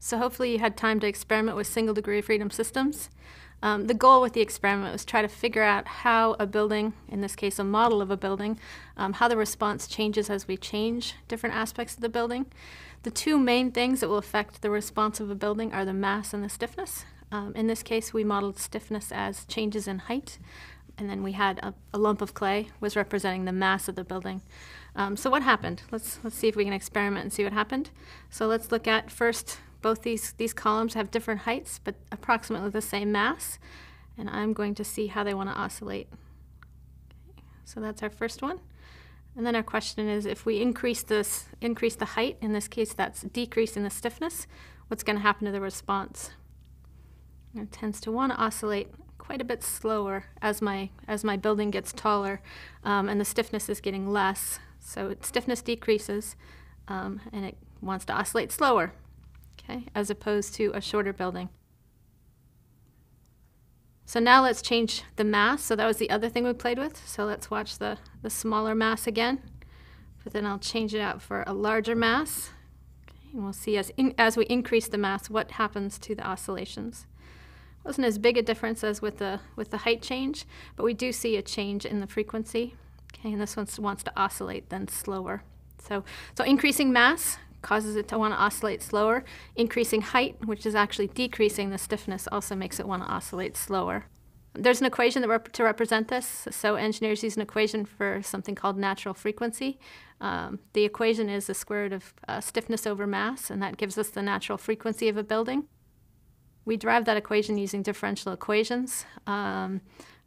So hopefully you had time to experiment with single degree of freedom systems. Um, the goal with the experiment was try to figure out how a building, in this case a model of a building, um, how the response changes as we change different aspects of the building. The two main things that will affect the response of a building are the mass and the stiffness. Um, in this case, we modeled stiffness as changes in height, and then we had a, a lump of clay was representing the mass of the building. Um, so what happened? Let's, let's see if we can experiment and see what happened. So let's look at first both these, these columns have different heights, but approximately the same mass. And I'm going to see how they want to oscillate. Okay, so that's our first one. And then our question is, if we increase this, increase the height, in this case that's decreasing the stiffness, what's going to happen to the response? It tends to want to oscillate quite a bit slower as my, as my building gets taller um, and the stiffness is getting less. So stiffness decreases um, and it wants to oscillate slower okay, as opposed to a shorter building. So now let's change the mass. So that was the other thing we played with. So let's watch the, the smaller mass again. But then I'll change it out for a larger mass. Okay, and we'll see as, in, as we increase the mass what happens to the oscillations. Wasn't as big a difference as with the, with the height change, but we do see a change in the frequency. Okay, and this one wants to oscillate then slower. So, so increasing mass causes it to want to oscillate slower. Increasing height, which is actually decreasing the stiffness, also makes it want to oscillate slower. There's an equation that rep to represent this. So engineers use an equation for something called natural frequency. Um, the equation is the square root of uh, stiffness over mass, and that gives us the natural frequency of a building. We derive that equation using differential equations. Um,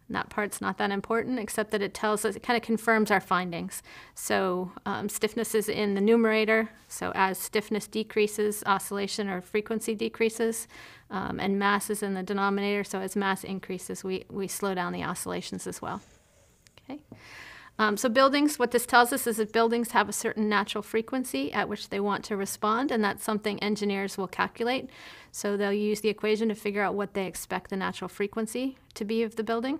that part's not that important, except that it tells us, it kind of confirms our findings. So um, stiffness is in the numerator. So as stiffness decreases, oscillation or frequency decreases. Um, and mass is in the denominator. So as mass increases, we, we slow down the oscillations as well. Okay. Um, so buildings, what this tells us is that buildings have a certain natural frequency at which they want to respond, and that's something engineers will calculate. So they'll use the equation to figure out what they expect the natural frequency to be of the building.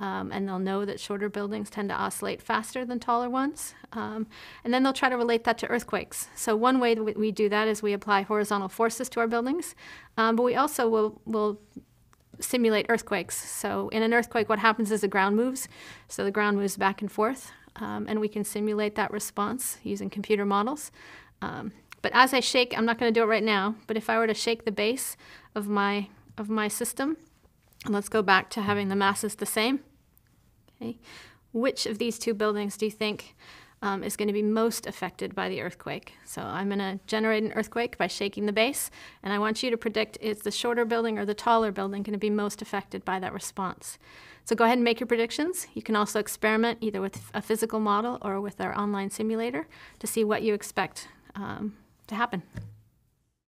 Um, and they'll know that shorter buildings tend to oscillate faster than taller ones. Um, and then they'll try to relate that to earthquakes. So one way that we do that is we apply horizontal forces to our buildings, um, but we also will, will simulate earthquakes. So in an earthquake, what happens is the ground moves. So the ground moves back and forth, um, and we can simulate that response using computer models. Um, but as I shake, I'm not going to do it right now, but if I were to shake the base of my, of my system, and let's go back to having the masses the same. Okay. Which of these two buildings do you think um, is going to be most affected by the earthquake. So I'm going to generate an earthquake by shaking the base, and I want you to predict is the shorter building or the taller building going to be most affected by that response. So go ahead and make your predictions. You can also experiment either with a physical model or with our online simulator to see what you expect um, to happen.